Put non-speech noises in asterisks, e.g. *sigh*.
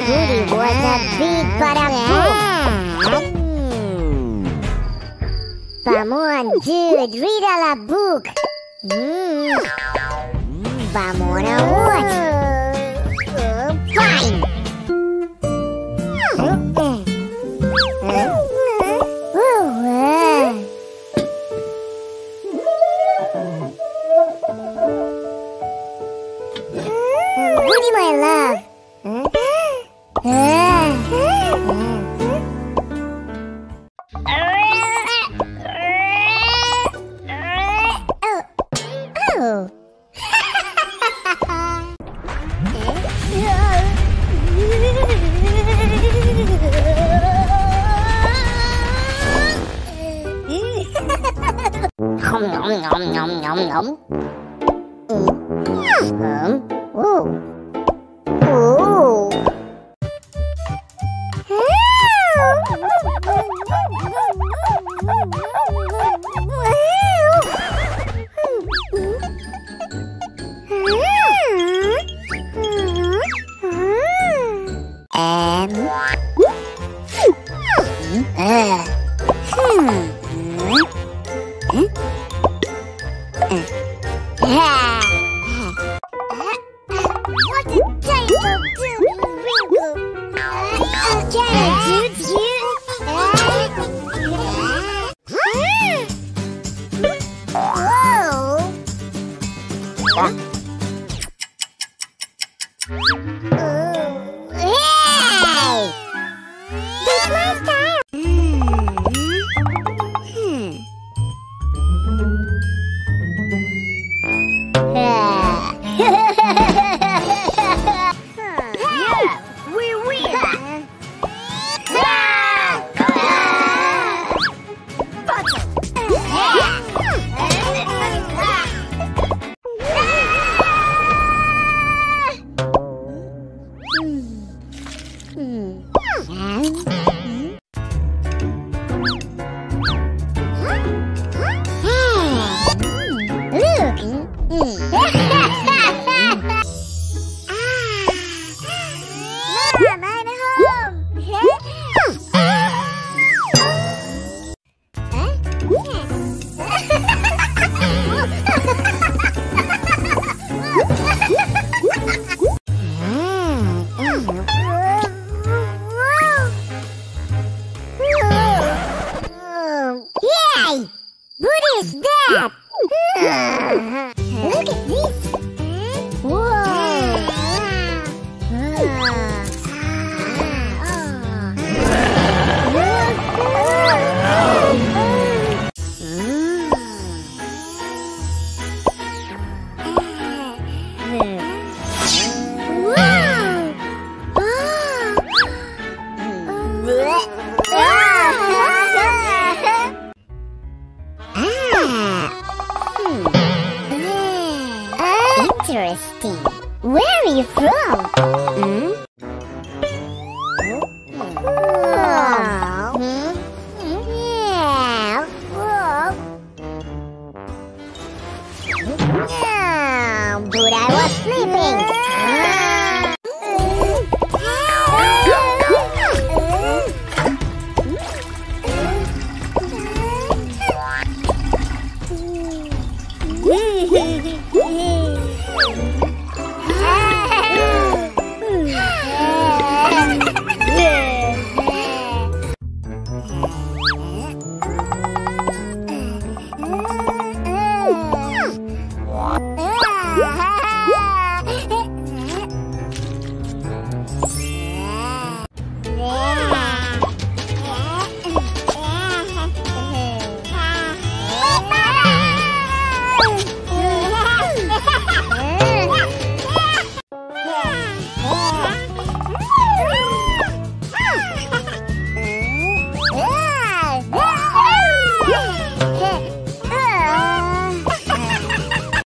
Booty was a big but badabook. Pas mon dude, read a la book. Mm. Vamos a watch. Uh, fine. Goody, my love. ngộm ngộm ngộm ngộm ngộm ngộm ngộm ngộm ngộm Can Look. What is that? *laughs* Look at this. Are you from? Hmm? Thank you.